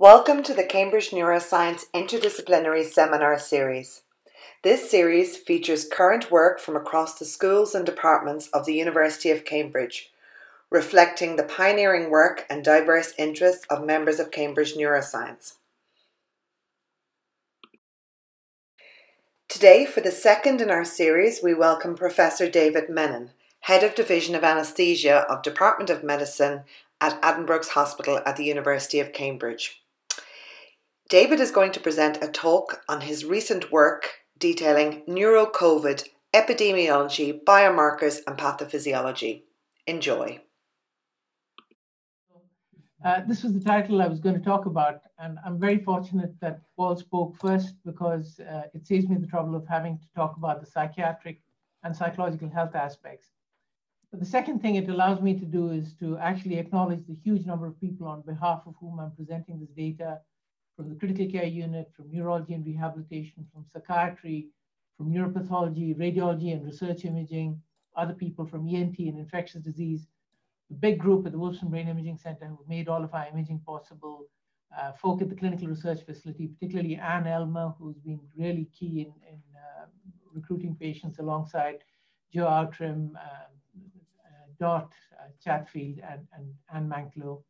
Welcome to the Cambridge Neuroscience Interdisciplinary Seminar Series. This series features current work from across the schools and departments of the University of Cambridge, reflecting the pioneering work and diverse interests of members of Cambridge Neuroscience. Today, for the second in our series, we welcome Professor David Menon, Head of Division of Anaesthesia of Department of Medicine at Addenbrooke's Hospital at the University of Cambridge. David is going to present a talk on his recent work detailing neuro-COVID, epidemiology, biomarkers and pathophysiology. Enjoy. Uh, this was the title I was going to talk about, and I'm very fortunate that Paul spoke first because uh, it saves me the trouble of having to talk about the psychiatric and psychological health aspects. But the second thing it allows me to do is to actually acknowledge the huge number of people on behalf of whom I'm presenting this data from the critical care unit, from neurology and rehabilitation, from psychiatry, from neuropathology, radiology and research imaging, other people from ENT and infectious disease, the big group at the Wolfson Brain Imaging Center who made all of our imaging possible, uh, folk at the clinical research facility, particularly Anne Elmer, who's been really key in, in uh, recruiting patients alongside Joe Outram, uh, uh Dot uh, Chatfield, and, and Anne Manklow.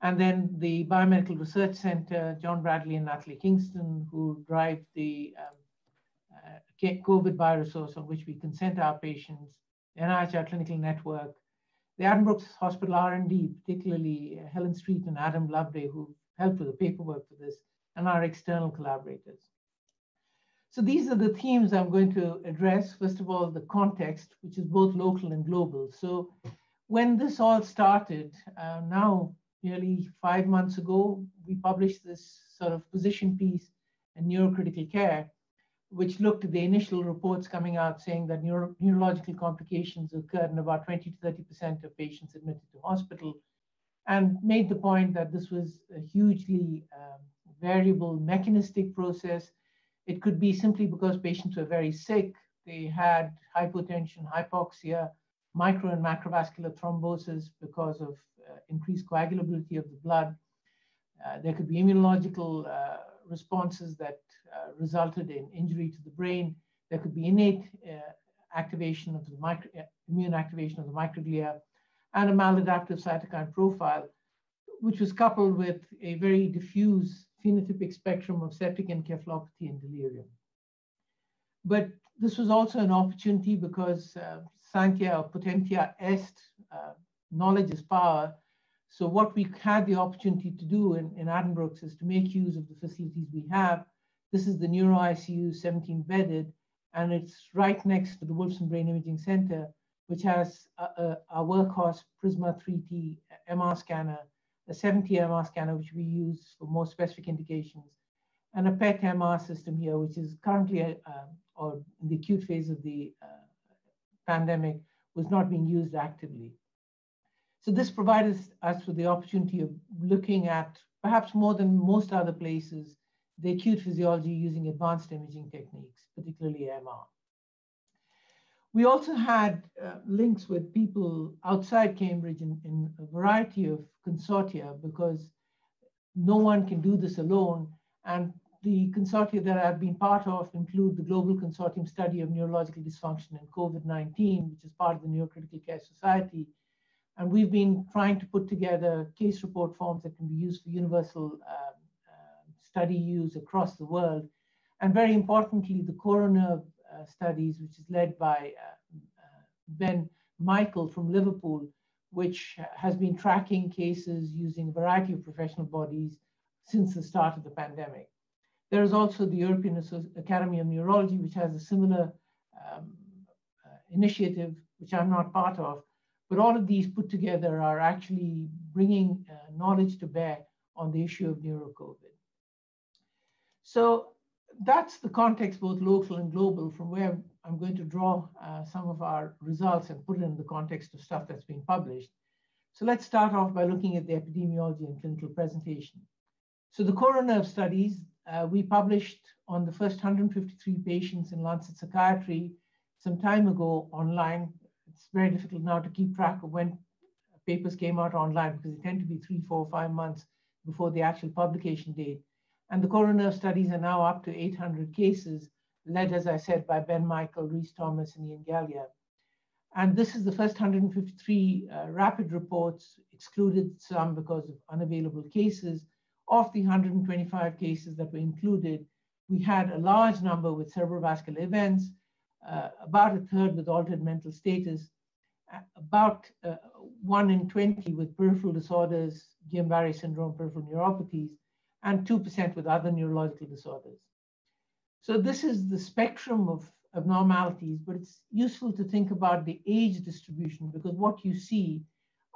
And then the Biomedical Research Center, John Bradley and Natalie Kingston, who drive the um, uh, COVID BioResource on which we consent our patients, NIHR Clinical Network, the Addenbrooke's Hospital R&D, particularly uh, Helen Street and Adam Loveday, who helped with the paperwork for this, and our external collaborators. So these are the themes I'm going to address. First of all, the context, which is both local and global. So when this all started, uh, now nearly five months ago, we published this sort of position piece in neurocritical care, which looked at the initial reports coming out saying that neuro neurological complications occurred in about 20 to 30% of patients admitted to hospital, and made the point that this was a hugely um, variable mechanistic process. It could be simply because patients were very sick, they had hypotension, hypoxia, micro and macrovascular thrombosis because of uh, increased coagulability of the blood. Uh, there could be immunological uh, responses that resulted in injury to the brain. There could be innate activation of the micro, immune activation of the microglia and a maladaptive cytokine profile, which was coupled with a very diffuse phenotypic spectrum of septic encephalopathy and delirium. But this was also an opportunity because uh, Scientia Potentia Est, uh, knowledge is power. So what we had the opportunity to do in, in Addenbrooke's is to make use of the facilities we have. This is the Neuro ICU 17 bedded, and it's right next to the Wolfson Brain Imaging Center, which has a, a, a workhorse Prisma 3T MR scanner, a 7T MR scanner, which we use for more specific indications, and a PET MR system here, which is currently, uh, or in the acute phase of the uh, pandemic, was not being used actively. So this provided us with the opportunity of looking at perhaps more than most other places, the acute physiology using advanced imaging techniques, particularly MR. We also had uh, links with people outside Cambridge in, in a variety of consortia because no one can do this alone. And the consortia that I've been part of include the Global Consortium Study of Neurological Dysfunction in COVID-19, which is part of the Neurocritical Care Society, and we've been trying to put together case report forms that can be used for universal uh, uh, study use across the world. And very importantly, the CoroNerve uh, studies, which is led by uh, uh, Ben Michael from Liverpool, which has been tracking cases using a variety of professional bodies since the start of the pandemic. There is also the European Academy of Neurology, which has a similar um, uh, initiative, which I'm not part of, but all of these put together are actually bringing uh, knowledge to bear on the issue of neuro-COVID. So that's the context, both local and global, from where I'm going to draw uh, some of our results and put it in the context of stuff that's been published. So let's start off by looking at the epidemiology and clinical presentation. So the CoroNerve studies, uh, we published on the first 153 patients in Lancet Psychiatry some time ago online it's very difficult now to keep track of when papers came out online because they tend to be three, four, five months before the actual publication date. And the CoroNerve studies are now up to 800 cases, led, as I said, by Ben Michael, Rhys Thomas, and Ian Galea. And this is the first 153 uh, rapid reports, excluded some because of unavailable cases. Of the 125 cases that were included, we had a large number with cerebrovascular events, uh, about a third with altered mental status, about uh, 1 in 20 with peripheral disorders, Guillain-Barré syndrome, peripheral neuropathies, and 2% with other neurological disorders. So this is the spectrum of abnormalities, but it's useful to think about the age distribution because what you see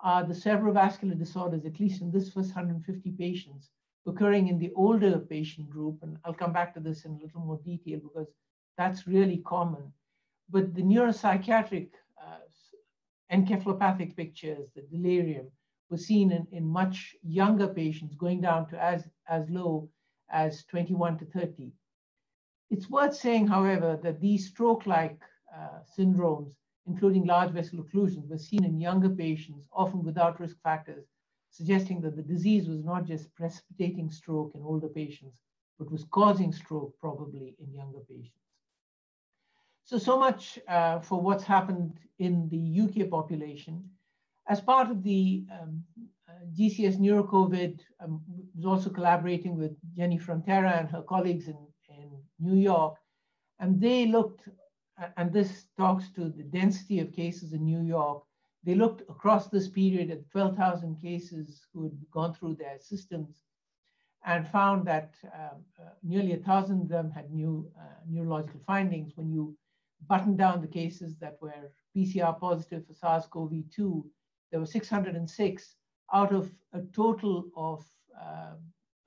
are the cerebrovascular disorders, at least in this first 150 patients, occurring in the older patient group. And I'll come back to this in a little more detail because that's really common. But the neuropsychiatric uh, encephalopathic pictures, the delirium, was seen in, in much younger patients going down to as, as low as 21 to 30. It's worth saying, however, that these stroke-like uh, syndromes, including large vessel occlusions, were seen in younger patients, often without risk factors, suggesting that the disease was not just precipitating stroke in older patients, but was causing stroke probably in younger patients. So, so much uh, for what's happened in the UK population. As part of the um, uh, GCS NeuroCovid, um, was also collaborating with Jenny Frontera and her colleagues in, in New York. And they looked, and this talks to the density of cases in New York. They looked across this period at 12,000 cases who had gone through their systems and found that uh, uh, nearly a thousand of them had new uh, neurological findings. When you button down the cases that were PCR positive for SARS-CoV-2, there were 606 out of a total of uh,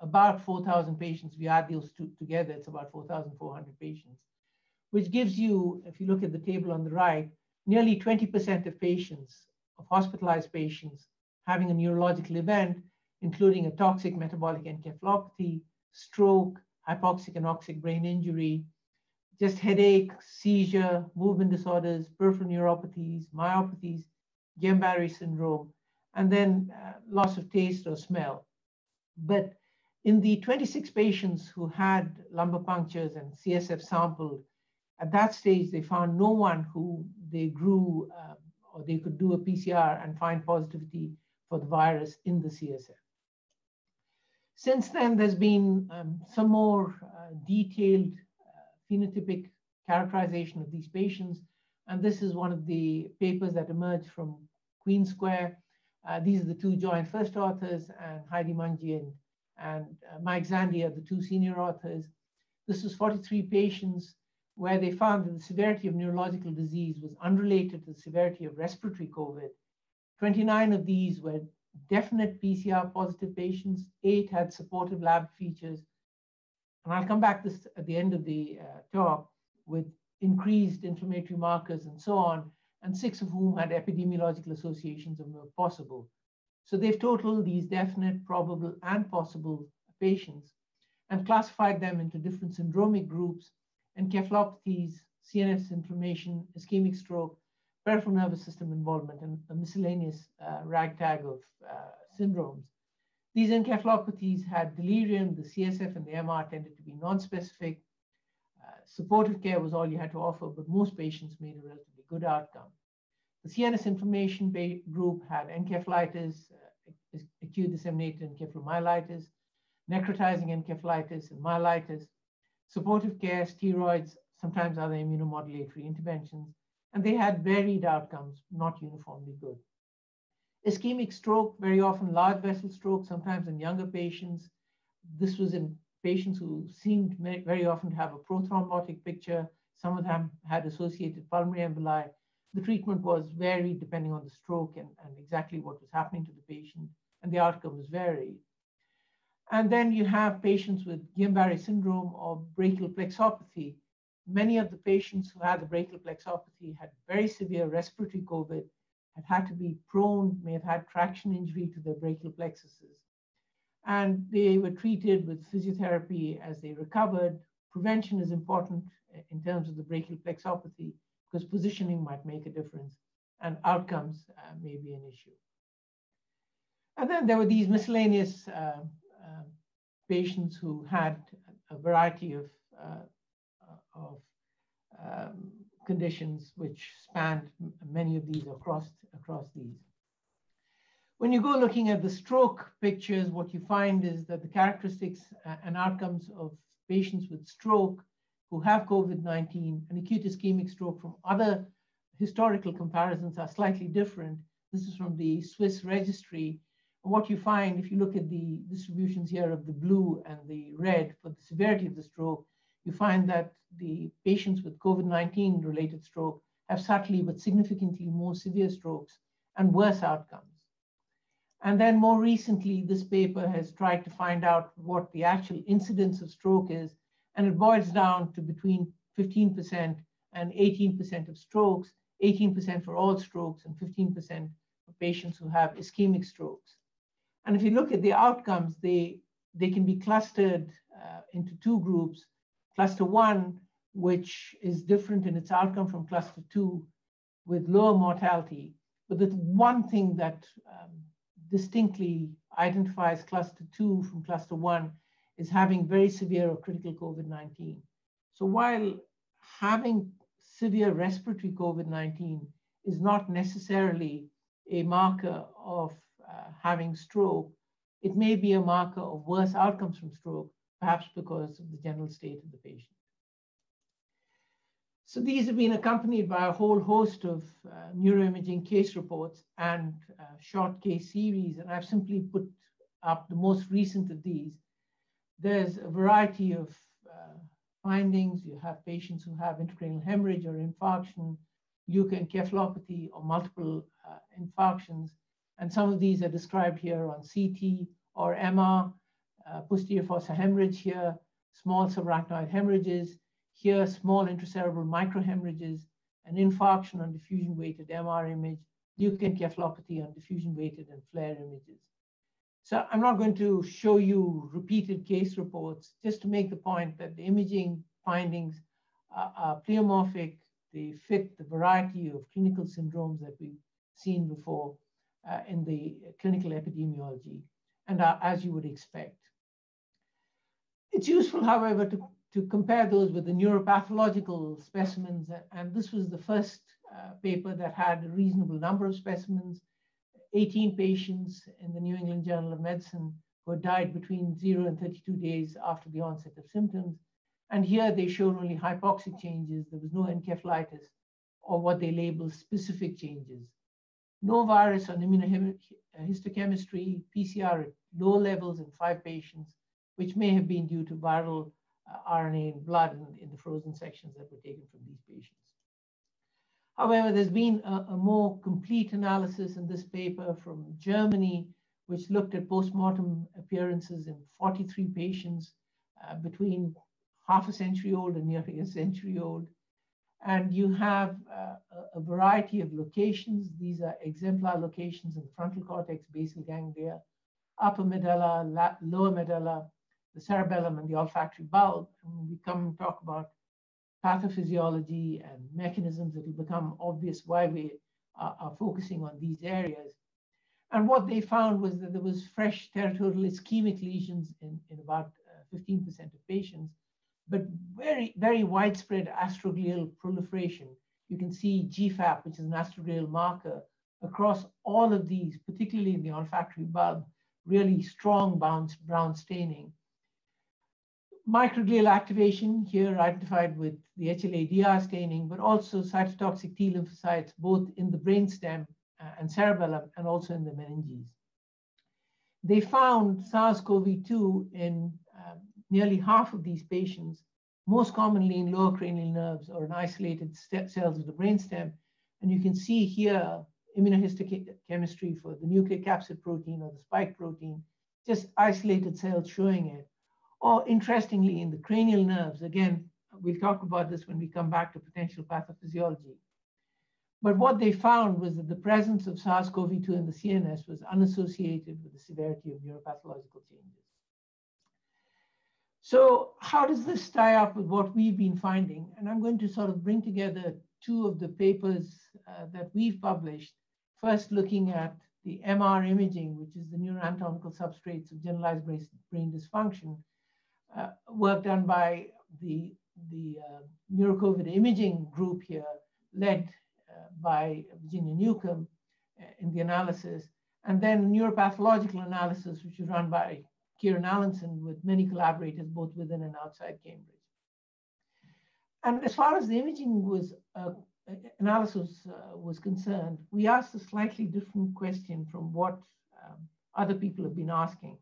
about 4,000 patients. We add those two together, it's about 4,400 patients, which gives you, if you look at the table on the right, nearly 20% of patients, of hospitalized patients, having a neurological event, including a toxic metabolic encephalopathy, stroke, hypoxic anoxic brain injury, just headache, seizure, movement disorders, peripheral neuropathies, myopathies, Guillain-Barré syndrome, and then uh, loss of taste or smell. But in the 26 patients who had lumbar punctures and CSF sampled, at that stage, they found no one who they grew uh, or they could do a PCR and find positivity for the virus in the CSF. Since then, there's been um, some more uh, detailed uh, phenotypic characterization of these patients. And this is one of the papers that emerged from Queen Square. Uh, these are the two joint first authors, and Hadi Manji and and uh, Mike Zandi are the two senior authors. This was 43 patients where they found that the severity of neurological disease was unrelated to the severity of respiratory COVID. 29 of these were definite PCR positive patients, eight had supportive lab features. And I'll come back this at the end of the uh, talk with increased inflammatory markers and so on, and six of whom had epidemiological associations and were possible. So they've totaled these definite, probable, and possible patients and classified them into different syndromic groups, encephalopathies, CNS inflammation, ischemic stroke, peripheral nervous system involvement, and a miscellaneous uh, ragtag of uh, syndromes. These encephalopathies had delirium, the CSF and the MR tended to be non-specific. Uh, supportive care was all you had to offer, but most patients made a relatively good outcome. The CNS inflammation group had encephalitis, uh, acute disseminated encephalomyelitis, necrotizing encephalitis, and myelitis, supportive care, steroids, sometimes other immunomodulatory interventions, and they had varied outcomes, not uniformly good. Ischemic stroke, very often large vessel stroke, sometimes in younger patients. This was in patients who seemed very often to have a prothrombotic picture. Some of them had associated pulmonary emboli, the treatment was varied depending on the stroke and, and exactly what was happening to the patient, and the outcome was varied. And then you have patients with Guillain-Barré syndrome or brachial plexopathy. Many of the patients who had the brachial plexopathy had very severe respiratory COVID, had had to be prone, may have had traction injury to their brachial plexuses. And they were treated with physiotherapy as they recovered. Prevention is important in terms of the brachial plexopathy because positioning might make a difference and outcomes uh, may be an issue. And then there were these miscellaneous uh, patients who had a variety of, uh, of um, conditions which spanned many of these across, across these. When you go looking at the stroke pictures, what you find is that the characteristics uh, and outcomes of patients with stroke who have COVID-19 and acute ischemic stroke from other historical comparisons are slightly different. This is from the Swiss registry. What you find, if you look at the distributions here of the blue and the red for the severity of the stroke, you find that the patients with COVID-19 related stroke have subtly but significantly more severe strokes and worse outcomes. And then more recently, this paper has tried to find out what the actual incidence of stroke is, and it boils down to between 15% and 18% of strokes, 18% for all strokes, and 15% for patients who have ischemic strokes. And if you look at the outcomes, they, they can be clustered uh, into two groups. Cluster one, which is different in its outcome from cluster two with lower mortality. But the one thing that um, distinctly identifies cluster two from cluster one is having very severe or critical COVID-19. So while having severe respiratory COVID-19 is not necessarily a marker of uh, having stroke, it may be a marker of worse outcomes from stroke, perhaps because of the general state of the patient. So these have been accompanied by a whole host of uh, neuroimaging case reports and uh, short case series, and I've simply put up the most recent of these. There's a variety of uh, findings. You have patients who have intracranial hemorrhage or infarction, leukoencephalopathy, or multiple uh, infarctions, and some of these are described here on CT or MR, uh, posterior fossa hemorrhage here, small subarachnoid hemorrhages, here, small intracerebral microhemorrhages, an infarction on diffusion weighted MR image, leukoencephalopathy on diffusion weighted and FLAIR images. So I'm not going to show you repeated case reports, just to make the point that the imaging findings are, are pleomorphic, they fit the variety of clinical syndromes that we've seen before uh, in the clinical epidemiology, and are as you would expect. It's useful, however, to to compare those with the neuropathological specimens. And this was the first uh, paper that had a reasonable number of specimens, 18 patients in the New England Journal of Medicine who died between 0 and 32 days after the onset of symptoms. And here they showed only hypoxic changes. There was no encephalitis or what they label specific changes. No virus on immunohistochemistry, PCR at low levels in five patients, which may have been due to viral uh, RNA in blood in, in, the frozen sections that were taken from these patients. However, there's been a, a more complete analysis in this paper from Germany, which looked at postmortem appearances in 43 patients uh, between half a century old and nearly a century old. And you have uh, a, variety of locations. These are exemplar locations in the frontal cortex, basal ganglia, upper medulla, lower medulla, the cerebellum and the olfactory bulb, and when we come and talk about pathophysiology and mechanisms, it'll become obvious why we are, are focusing on these areas. And what they found was that there was fresh territorial ischemic lesions in, in about 15% uh, of patients, but very, very widespread astroglial proliferation. You can see GFAP, which is an astroglial marker, across all of these, particularly in the olfactory bulb, really strong brown, brown staining microglial activation here identified with the HLA-DR staining, but also cytotoxic T lymphocytes, both in the brainstem uh, and cerebellum, and also in the meninges. They found SARS-CoV-2 in nearly half of these patients, most commonly in lower cranial nerves or in isolated cells of the brainstem. And you can see here immunohistochemistry for the nucleocapsid protein or the spike protein, just isolated cells showing it. Or interestingly, in the cranial nerves, again, we'll talk about this when we come back to potential pathophysiology. But what they found was that the presence of SARS-CoV-2 in the CNS was unassociated with the severity of neuropathological changes. So how does this tie up with what we've been finding? And I'm going to sort of bring together two of the papers uh, that we've published, first looking at the MR imaging, which is the neuroanatomical substrates of generalized brain dysfunction, uh, work done by the, the uh, neuroCOVID imaging group here, led uh, by Virginia Newcombe uh, in the analysis, and then neuropathological analysis, which is run by Kieren Allinson with many collaborators both within and outside Cambridge. And as far as the imaging was uh, analysis uh, was concerned, we asked a slightly different question from what um, other people have been asking.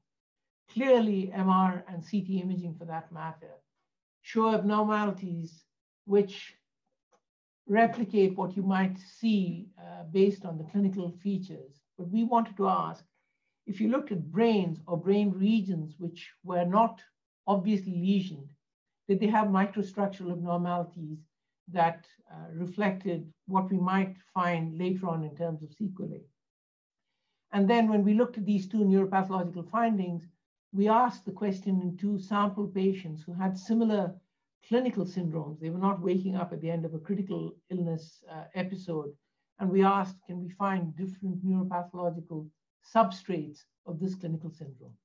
Clearly, MR and CT imaging, for that matter, show abnormalities which replicate what you might see uh, based on the clinical features. But we wanted to ask if you looked at brains or brain regions which were not obviously lesioned, did they have microstructural abnormalities that uh, reflected what we might find later on in terms of sequelae? And then when we looked at these two neuropathological findings, we asked the question in two sample patients who had similar clinical syndromes. They were not waking up at the end of a critical illness uh, episode. And we asked, can we find different neuropathological substrates of this clinical syndrome?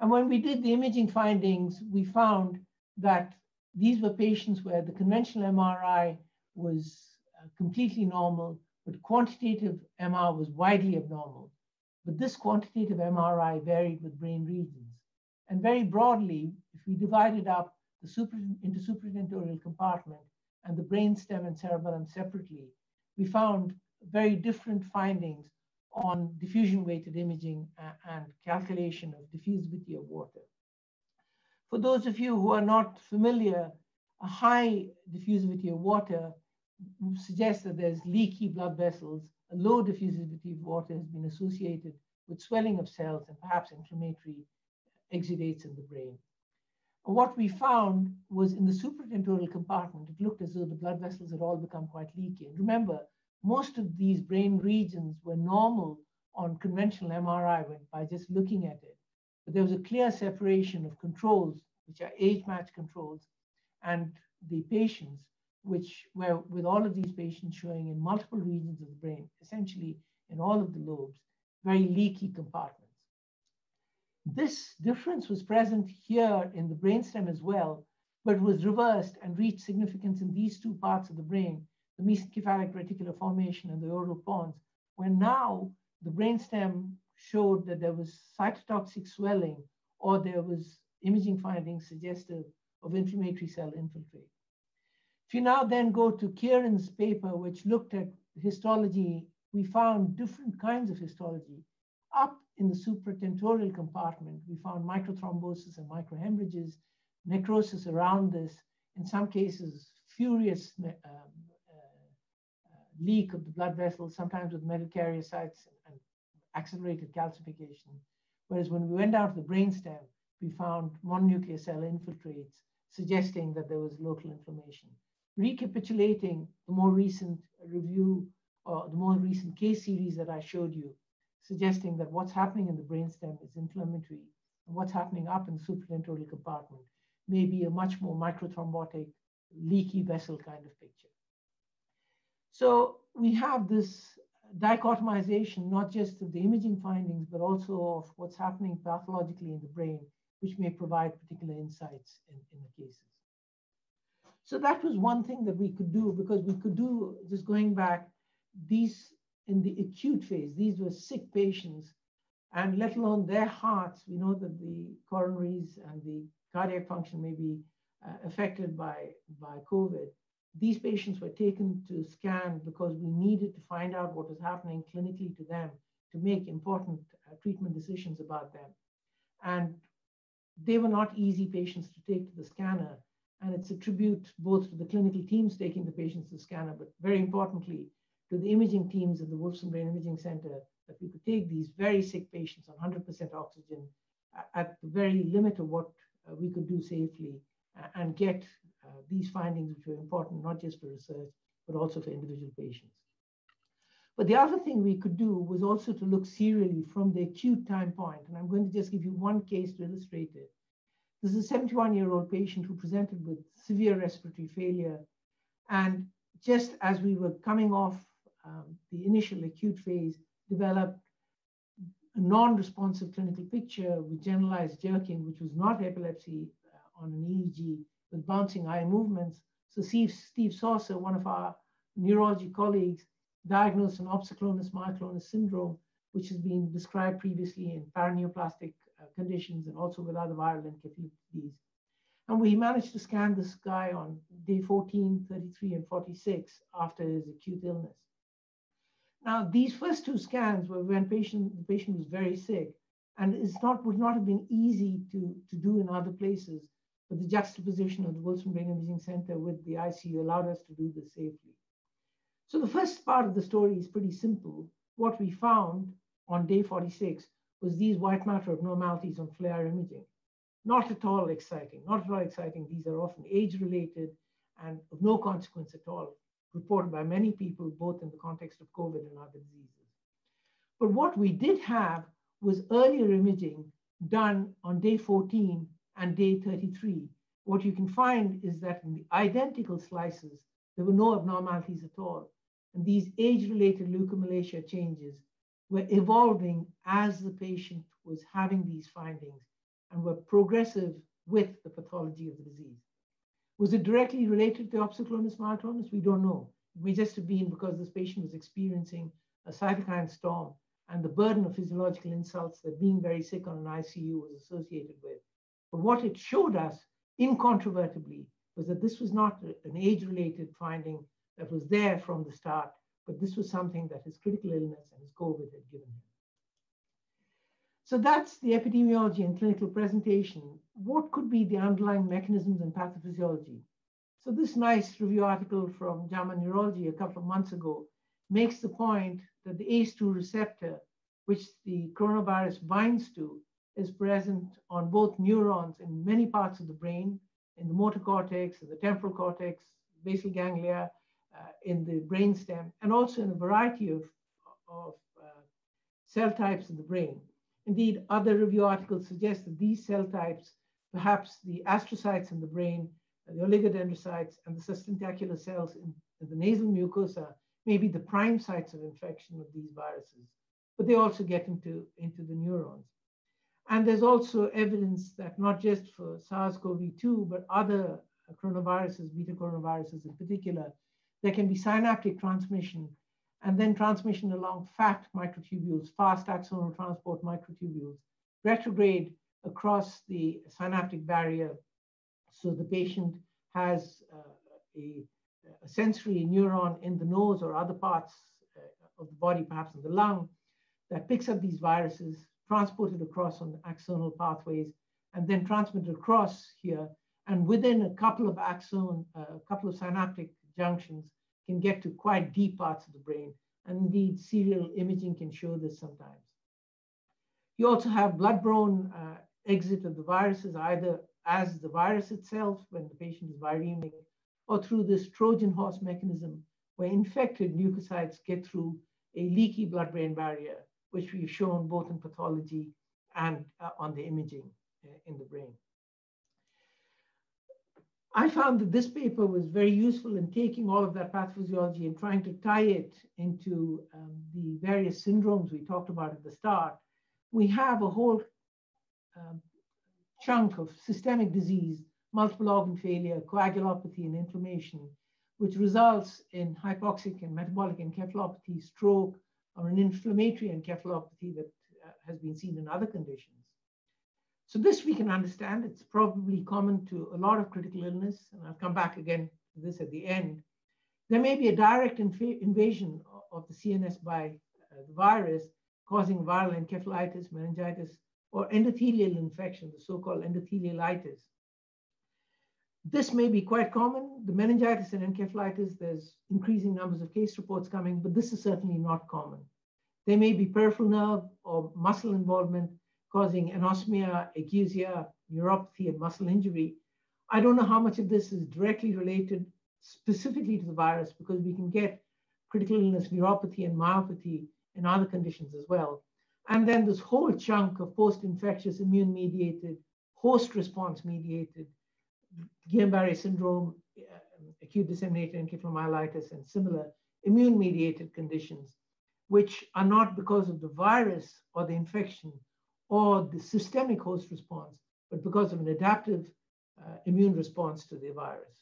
And when we did the imaging findings, we found that these were patients where the conventional MRI was uh, completely normal, but quantitative MR was widely abnormal. But this quantitative MRI varied with brain regions. And very broadly, if we divided up the super, into supratentorial compartment and the brainstem and cerebellum separately, we found very different findings on diffusion weighted imaging uh, and calculation of diffusivity of water. For those of you who are not familiar, a high diffusivity of water suggests that there's leaky blood vessels. A low diffusivity of water has been associated with swelling of cells and perhaps inflammatory exudates in the brain. What we found was in the supratentorial compartment, it looked as though the blood vessels had all become quite leaky. And remember, most of these brain regions were normal on conventional MRI when, by just looking at it. But there was a clear separation of controls, which are age-matched controls, and the patients, which were with all of these patients showing in multiple regions of the brain, essentially in all of the lobes, very leaky compartments. This difference was present here in the brainstem as well, but was reversed and reached significance in these two parts of the brain, mesencephalic reticular formation and the oral pons, where now the brainstem showed that there was cytotoxic swelling or there was imaging findings suggestive of inflammatory cell infiltrate. If you now then go to Kieren's paper, which looked at histology, we found different kinds of histology. Up in the supratentorial compartment, we found microthrombosis and microhemorrhages, necrosis around this, in some cases, furious uh, leak of the blood vessels, sometimes with megakaryocytes and accelerated calcification. Whereas when we went down to the brainstem, we found mononuclear cell infiltrates, suggesting that there was local inflammation. Recapitulating the more recent review or the more recent case series that I showed you, suggesting that what's happening in the brainstem is inflammatory, and what's happening up in the supratentorial compartment may be a much more microthrombotic, leaky vessel kind of picture. So we have this dichotomization, not just of the imaging findings, but also of what's happening pathologically in the brain, which may provide particular insights in, in the cases. So that was one thing that we could do because we could do, just going back, these in the acute phase, these were sick patients, and let alone their hearts. We know that the coronaries and the cardiac function may be uh, affected by, by COVID. These patients were taken to scan because we needed to find out what was happening clinically to them to make important uh, treatment decisions about them. And they were not easy patients to take to the scanner. And it's a tribute both to the clinical teams taking the patients to the scanner, but very importantly, to the imaging teams at the Wolfson Brain Imaging Center that we could take these very sick patients on 100% oxygen at the very limit of what uh, we could do safely uh, and get uh, these findings, which were important not just for research, but also for individual patients. But the other thing we could do was also to look serially from the acute time point. And I'm going to just give you one case to illustrate it. This is a 71 year old patient who presented with severe respiratory failure. And just as we were coming off um, the initial acute phase, developed a non-responsive clinical picture with generalized jerking, which was not epilepsy uh, on an EEG with bouncing eye movements. So Steve, Steve Sawcer, one of our neurology colleagues, diagnosed an opsoclonus myoclonus syndrome, which has been described previously in paraneoplastic uh, conditions and also with other viral encephalitis. And we managed to scan this guy on day 14, 33, and 46 after his acute illness. Now, these first two scans were when patient, the patient was very sick, and it's not, would not have been easy to, to do in other places, but the juxtaposition of the Wolfson Brain Imaging Center with the ICU allowed us to do this safely. So the first part of the story is pretty simple. What we found on day 46 was these white matter abnormalities on FLAIR imaging. Not at all exciting, not at all exciting. These are often age-related and of no consequence at all reported by many people, both in the context of COVID and other diseases. But what we did have was earlier imaging done on day 14 and day 33. What you can find is that in the identical slices, there were no abnormalities at all. And these age-related leukomalacia changes were evolving as the patient was having these findings and were progressive with the pathology of the disease. Was it directly related to opsoclonus myoclonus? We don't know. It may just have been because this patient was experiencing a cytokine storm and the burden of physiological insults that being very sick on an ICU was associated with. But what it showed us incontrovertibly was that this was not an age-related finding that was there from the start, but this was something that his critical illness and his COVID had given him. So that's the epidemiology and clinical presentation. What could be the underlying mechanisms and pathophysiology? So this nice review article from JAMA Neurology a couple of months ago makes the point that the ACE2 receptor, which the coronavirus binds to, is present on both neurons in many parts of the brain, in the motor cortex, in the temporal cortex, basal ganglia, uh, in the brainstem, and also in a variety of, of uh, cell types in the brain. Indeed, other review articles suggest that these cell types, perhaps the astrocytes in the brain, the oligodendrocytes, and the sustentacular cells in, in the nasal mucosa, may be the prime sites of infection of these viruses, but they also get into, into the neurons. And there's also evidence that not just for SARS-CoV-2, but other coronaviruses, beta coronaviruses in particular, there can be synaptic transmission and then transmission along fat microtubules, fast axonal transport microtubules, retrograde across the synaptic barrier. So the patient has uh, a, a, sensory neuron in the nose or other parts uh, of the body, perhaps in the lung, that picks up these viruses, transported across on axonal pathways, and then transmitted across here. And within a couple of axon, a couple of synaptic junctions, can get to quite deep parts of the brain. And indeed, serial imaging can show this sometimes. You also have blood-borne uh, exit of the viruses, either as the virus itself, when the patient is viremic, or through this Trojan horse mechanism, where infected leukocytes get through a leaky blood-brain barrier, which we've shown both in pathology and uh, on the imaging uh, in the brain. I found that this paper was very useful in taking all of that pathophysiology and trying to tie it into um, the various syndromes we talked about at the start. We have a whole um, chunk of systemic disease, multiple organ failure, coagulopathy, and inflammation, which results in hypoxic and metabolic encephalopathy, stroke, or an inflammatory encephalopathy that uh, has been seen in other conditions. So this we can understand. It's probably common to a lot of critical illness, and I'll come back again to this at the end. There may be a direct inv invasion of the CNS by uh, the virus, causing viral encephalitis, meningitis, or endothelial infection, the so-called endothelialitis. This may be quite common. The meningitis and encephalitis, there's increasing numbers of case reports coming, but this is certainly not common. There may be peripheral nerve or muscle involvement, causing anosmia, ageusia, neuropathy, and muscle injury. I don't know how much of this is directly related specifically to the virus because we can get critical illness, neuropathy, and myopathy in other conditions as well. And then this whole chunk of post-infectious immune-mediated, host response mediated, Guillain-Barré syndrome, uh, acute disseminated encephalomyelitis, and similar immune-mediated conditions which are not because of the virus or the infection or the systemic host response, but because of an adaptive uh, immune response to the virus.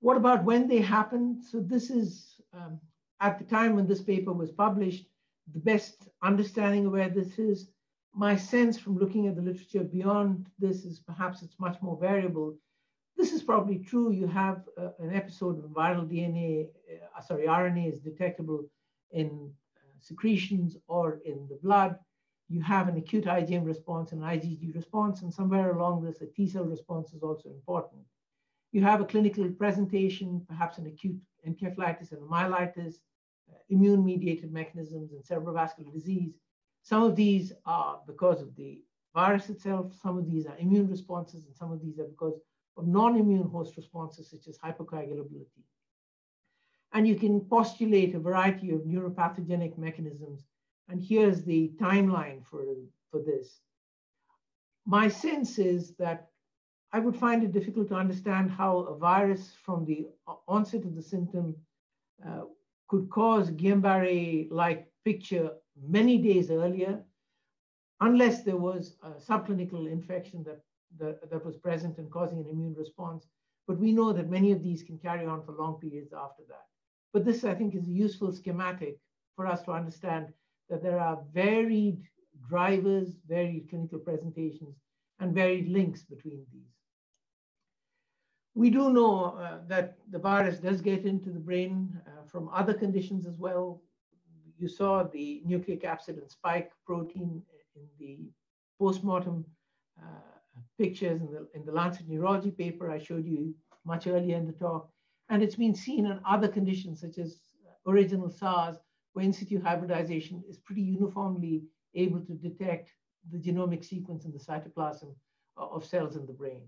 What about when they happen? So this is, um, at the time when this paper was published, the best understanding of where this is. My sense from looking at the literature beyond this is perhaps it's much more variable. This is probably true. You have uh, an episode of viral DNA, uh, sorry, RNA is detectable in uh, secretions or in the blood. You have an acute IgM response and IgG response, and somewhere along this, a T cell response is also important. You have a clinical presentation, perhaps an acute encephalitis and myelitis, uh, immune mediated mechanisms and cerebrovascular disease. Some of these are because of the virus itself, some of these are immune responses, and some of these are because of non immune host responses, such as hypercoagulability. And you can postulate a variety of neuropathogenic mechanisms. And here's the timeline for, for this. My sense is that I would find it difficult to understand how a virus from the onset of the symptom uh, could cause Guillain-Barré-like picture many days earlier, unless there was a subclinical infection that, that, that was present and causing an immune response. But we know that many of these can carry on for long periods after that. But this, I think, is a useful schematic for us to understand that there are varied drivers, varied clinical presentations, and varied links between these. We do know uh, that the virus does get into the brain uh, from other conditions as well. You saw the nucleic acid and spike protein in the postmortem uh, pictures in the, in the Lancet Neurology paper I showed you much earlier in the talk. And it's been seen in other conditions such as original SARS, where in situ hybridization is pretty uniformly able to detect the genomic sequence in the cytoplasm of cells in the brain.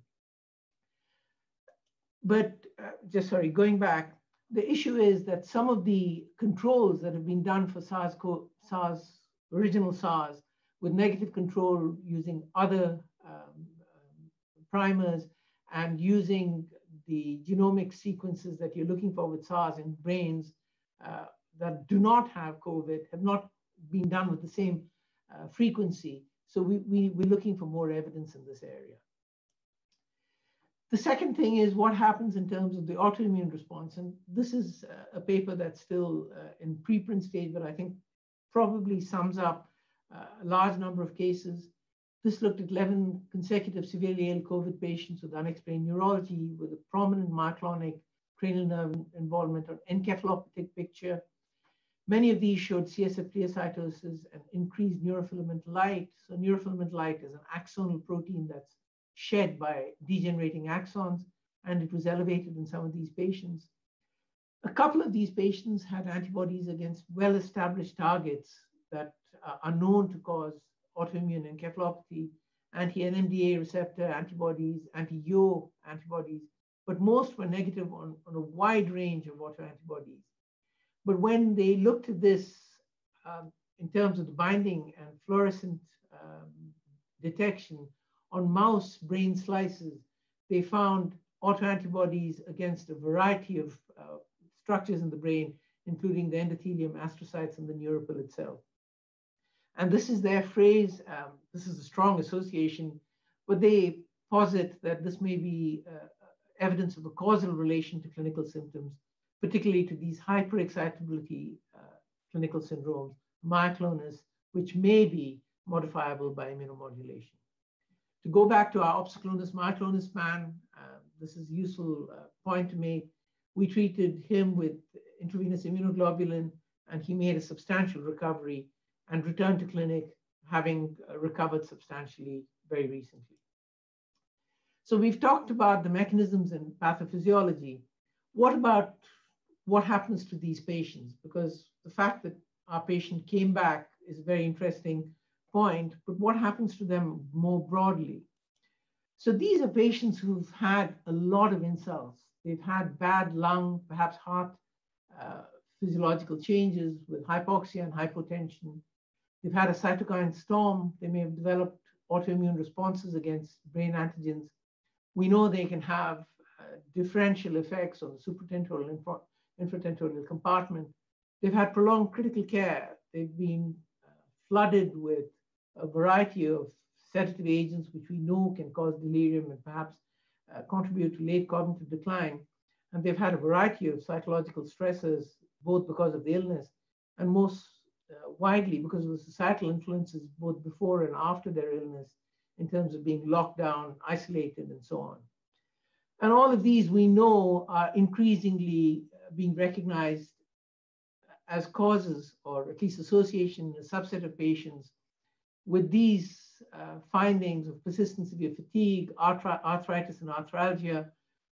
But uh, just sorry, going back, the issue is that some of the controls that have been done for SARS, SARS original SARS, with negative control using other um, primers and using the genomic sequences that you're looking for with SARS in brains uh, that do not have COVID have not been done with the same uh, frequency. So we, we, we're looking for more evidence in this area. The second thing is what happens in terms of the autoimmune response. And this is a paper that's still uh, in preprint stage, but I think probably sums up uh, a large number of cases. This looked at 11 consecutive severely ill COVID patients with unexplained neurology with a prominent myoclonic cranial nerve involvement or encephalopathic picture. Many of these showed CSF pleocytosis and increased neurofilament light. So neurofilament light is an axonal protein that's shed by degenerating axons, and it was elevated in some of these patients. A couple of these patients had antibodies against well-established targets that are known to cause autoimmune encephalopathy, anti-NMDA receptor antibodies, anti-Yo antibodies, but most were negative on, on a wide range of autoantibodies. But when they looked at this um, in terms of the binding and fluorescent um, detection on mouse brain slices, they found autoantibodies against a variety of uh, structures in the brain, including the endothelium, astrocytes, and the neuropil itself. And this is their phrase. Um, this is a strong association, but they posit that this may be uh, evidence of a causal relation to clinical symptoms, particularly to these hyperexcitability uh, clinical syndromes, myoclonus, which may be modifiable by immunomodulation. To go back to our opsoclonus myoclonus man, uh, this is a useful uh, point to make. We treated him with intravenous immunoglobulin, and he made a substantial recovery and returned to clinic having uh, recovered substantially very recently. So we've talked about the mechanisms and pathophysiology. What about what happens to these patients? Because the fact that our patient came back is very interesting point, but what happens to them more broadly? So these are patients who've had a lot of insults. They've had bad lung, perhaps heart uh, physiological changes with hypoxia and hypotension. They've had a cytokine storm. They may have developed autoimmune responses against brain antigens. We know they can have uh, differential effects on the supratentorial and infratentorial compartment. They've had prolonged critical care. They've been uh, flooded with a variety of sedative agents, which we know can cause delirium and perhaps uh, contribute to late cognitive decline. And they've had a variety of psychological stresses, both because of the illness and most uh, widely because of the societal influences, both before and after their illness, in terms of being locked down, isolated, and so on. And all of these we know are increasingly uh, being recognized as causes, or at least association in a subset of patients with these uh, findings of persistent severe fatigue, arthritis and arthralgia,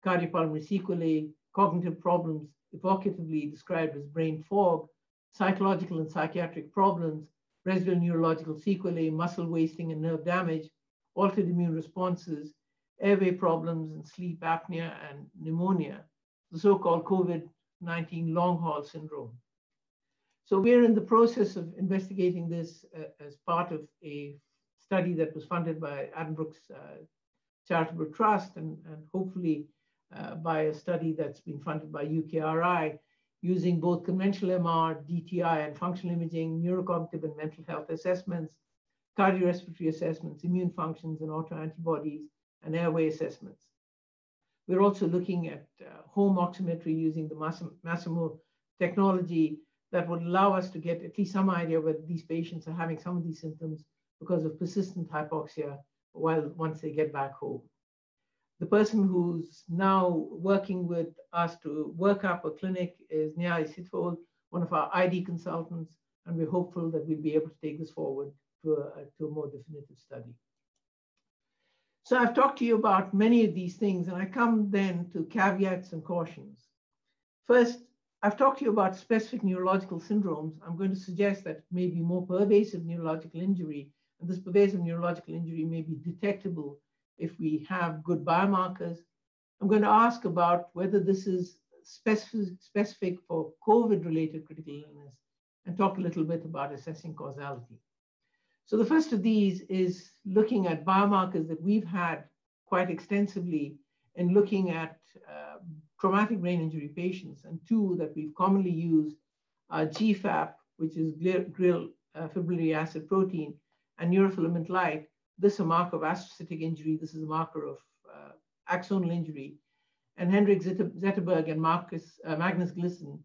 cardiopulmonary sequelae, cognitive problems, evocatively described as brain fog, psychological and psychiatric problems, residual neurological sequelae, muscle wasting and nerve damage, altered immune responses, airway problems and sleep apnea and pneumonia, the so-called COVID-19 long haul syndrome. So we're in the process of investigating this uh, as part of a study that was funded by Addenbrooke's uh, Charitable Trust and, and hopefully uh, by a study that's been funded by UKRI using both conventional MR, DTI, and functional imaging, neurocognitive and mental health assessments, cardiorespiratory assessments, immune functions and autoantibodies, and airway assessments. We're also looking at uh, home oximetry using the Masimo technology that would allow us to get at least some idea whether these patients are having some of these symptoms because of persistent hypoxia while once they get back home. The person who's now working with us to work up a clinic is Nyarie Sithole, one of our ID consultants, and we're hopeful that we'll be able to take this forward to a, to a more definitive study. So I've talked to you about many of these things, and I come then to caveats and cautions. First, I've talked to you about specific neurological syndromes. I'm going to suggest that maybe more pervasive neurological injury, and this pervasive neurological injury may be detectable if we have good biomarkers. I'm going to ask about whether this is specific, specific for COVID-related critical illness and talk a little bit about assessing causality. So the first of these is looking at biomarkers that we've had quite extensively and looking at uh, traumatic brain injury patients. And two that we've commonly used are GFAP, which is glial uh, fibrillary acid protein, and neurofilament light. This is a marker of astrocytic injury. This is a marker of uh, axonal injury. And Hendrik Zetterberg and Marcus, uh, Magnus Glissen,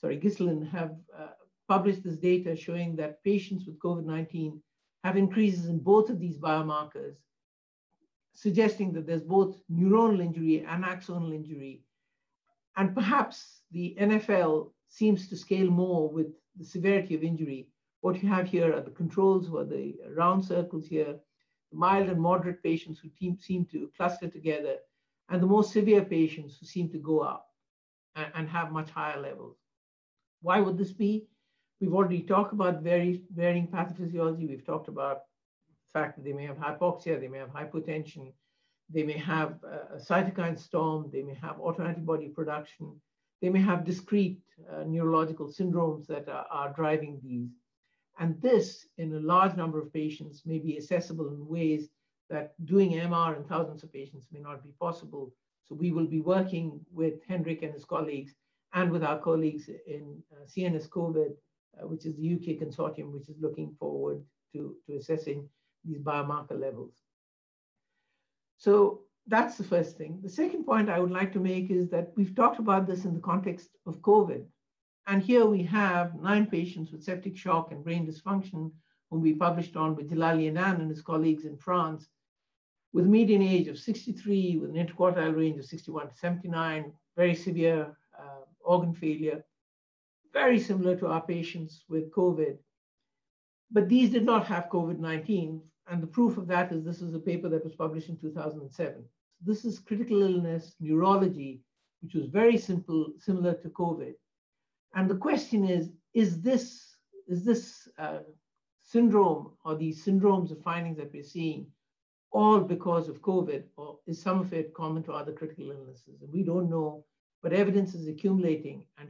sorry, Gisselin have uh, published this data showing that patients with COVID-19 have increases in both of these biomarkers, suggesting that there's both neuronal injury and axonal injury. And perhaps the NFL seems to scale more with the severity of injury. What you have here are the controls, who are the round circles here, the mild and moderate patients who seem to cluster together, and the more severe patients who seem to go up and, and have much higher levels. Why would this be? We've already talked about very varying pathophysiology. We've talked about the fact that they may have hypoxia, they may have hypotension, they may have a cytokine storm, they may have autoantibody production, they may have discrete uh, neurological syndromes that are, are driving these. And this, in a large number of patients, may be accessible in ways that doing MR in thousands of patients may not be possible. So we will be working with Hendrik and his colleagues and with our colleagues in uh, CNS COVID uh, which is the UK consortium, which is looking forward to, to assessing these biomarker levels. So that's the first thing. The second point I would like to make is that we've talked about this in the context of COVID. And here we have nine patients with septic shock and brain dysfunction, whom we published on with Djillali Annane and his colleagues in France, with median age of 63, with an interquartile range of 61 to 79, very severe uh, organ failure, very similar to our patients with COVID. But these did not have COVID 19. And the proof of that is this is a paper that was published in 2007. This is critical illness neurology, which was very simple, similar to COVID. And the question is is this, is this uh, syndrome or these syndromes of findings that we're seeing all because of COVID, or is some of it common to other critical illnesses? And we don't know, but evidence is accumulating. And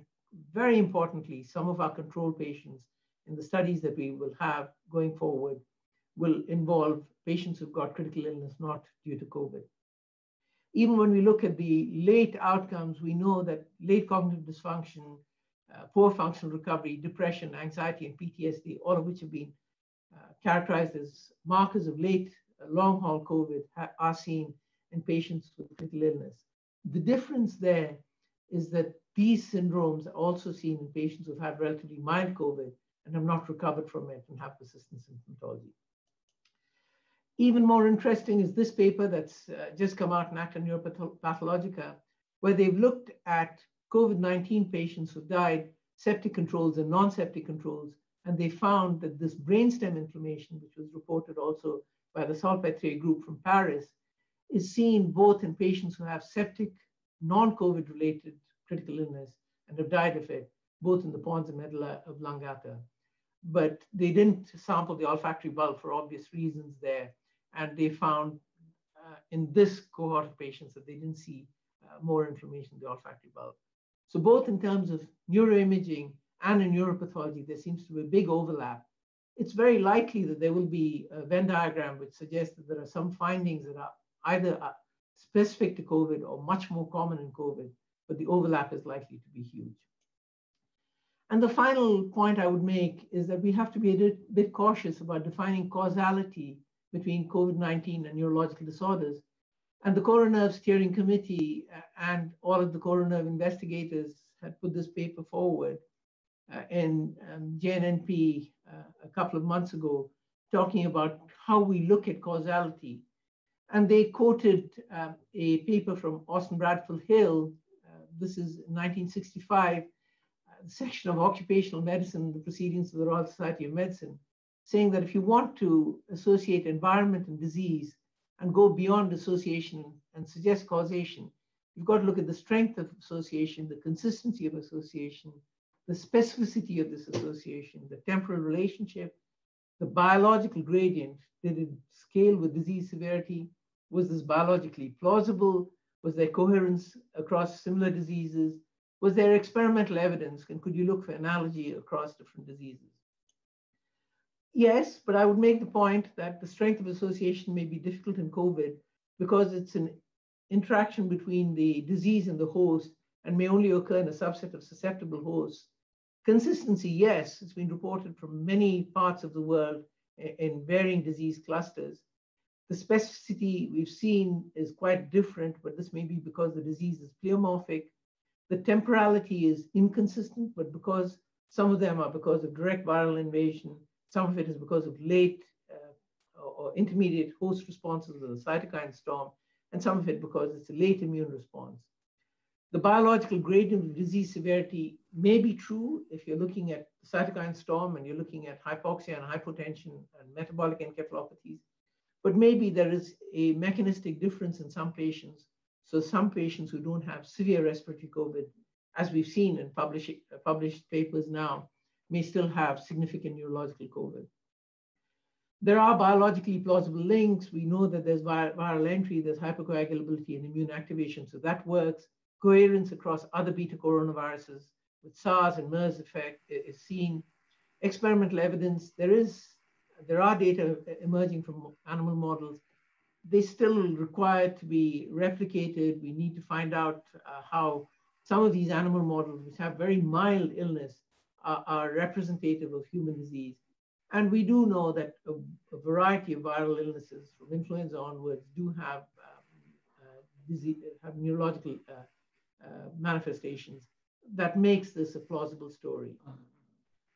very importantly, some of our control patients in the studies that we will have going forward will involve patients who've got critical illness not due to COVID. Even when we look at the late outcomes, we know that late cognitive dysfunction uh, poor functional recovery, depression, anxiety, and PTSD, all of which have been uh, characterized as markers of late uh, long haul COVID, are seen in patients with critical illness. The difference there is that these syndromes are also seen in patients who've had relatively mild COVID and have not recovered from it and have persistent symptomatology. Even more interesting is this paper that's uh, just come out in Acta Neuropathologica, where they've looked at COVID-19 patients who died, septic controls and non-septic controls, and they found that this brainstem inflammation, which was reported also by the Salpêtrière group from Paris, is seen both in patients who have septic, non-COVID related critical illness and have died of it, both in the pons and medulla of oblongata. But they didn't sample the olfactory bulb for obvious reasons there. And they found uh, in this cohort of patients that they didn't see uh, more inflammation in the olfactory bulb. So both in terms of neuroimaging and in neuropathology, there seems to be a big overlap. It's very likely that there will be a Venn diagram which suggests that there are some findings that are either uh, specific to COVID or much more common in COVID, but the overlap is likely to be huge. And the final point I would make is that we have to be a bit cautious about defining causality between COVID-19 and neurological disorders. And the CoroNerve Steering Committee uh, and all of the CoroNerve investigators had put this paper forward uh, in um, JNNP uh, a couple of months ago, talking about how we look at causality. And they quoted um, a paper from Austin Bradford Hill. Uh, this is 1965, uh, section of occupational medicine, the proceedings of the Royal Society of Medicine, saying that if you want to associate environment and disease and go beyond association and suggest causation, you've got to look at the strength of association, the consistency of association, the specificity of this association, the temporal relationship, the biological gradient. Did it scale with disease severity? Was this biologically plausible? Was there coherence across similar diseases? Was there experimental evidence? And could you look for analogy across different diseases? Yes, but I would make the point that the strength of association may be difficult in COVID because it's an interaction between the disease and the host and may only occur in a subset of susceptible hosts. Consistency, yes, it's been reported from many parts of the world in varying disease clusters. The specificity we've seen is quite different, but this may be because the disease is pleomorphic. The temporality is inconsistent, but because some of them are because of direct viral invasion, some of it is because of late uh, or intermediate host responses to the cytokine storm, and some of it because it's a late immune response. The biological gradient of disease severity may be true if you're looking at cytokine storm and you're looking at hypoxia and hypotension and metabolic encephalopathies, but maybe there is a mechanistic difference in some patients. So some patients who don't have severe respiratory COVID, as we've seen in published, published papers now, may still have significant neurological COVID. There are biologically plausible links. We know that there's viral entry, there's hypercoagulability and immune activation, so that works. Coherence across other beta coronaviruses with SARS and MERS effect is seen. Experimental evidence, there is, there are data emerging from animal models. They still require to be replicated. We need to find out uh, how some of these animal models, which have very mild illness, are, are representative of human disease. And we do know that a, a, variety of viral illnesses from influenza onwards do have um, uh, disease, have neurological uh, uh, manifestations that makes this a plausible story.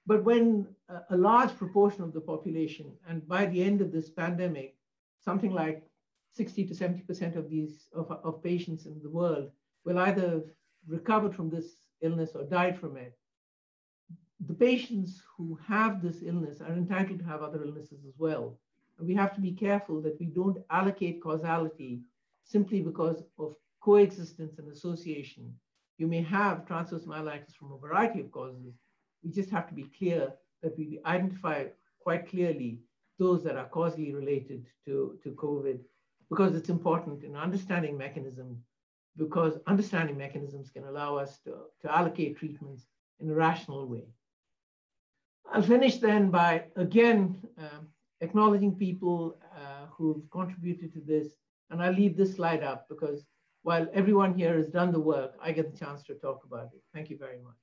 But when a, large proportion of the population, and by the end of this pandemic, something like 60 to 70% of these of, of patients in the world will either recovered from this illness or died from it, the patients who have this illness are entitled to have other illnesses as well. And we have to be careful that we don't allocate causality simply because of coexistence and association. You may have transverse myelitis from a variety of causes. We just have to be clear that we identify quite clearly those that are causally related to, to COVID because it's important in understanding mechanism because understanding mechanisms can allow us to, to allocate treatments in a rational way. I'll finish then by again um, acknowledging people uh, who've contributed to this. And I'll leave this slide up because while everyone here has done the work, I get the chance to talk about it. Thank you very much.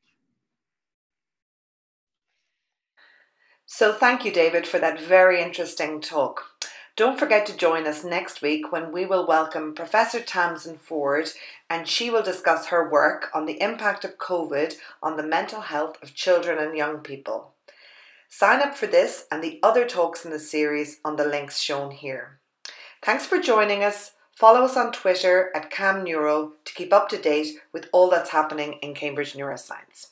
So, thank you, David, for that very interesting talk. Don't forget to join us next week when we will welcome Professor Tamsin Ford and she will discuss her work on the impact of COVID on the mental health of children and young people. Sign up for this and the other talks in the series on the links shown here. Thanks for joining us. Follow us on Twitter at CamNeuro to keep up to date with all that's happening in Cambridge Neuroscience.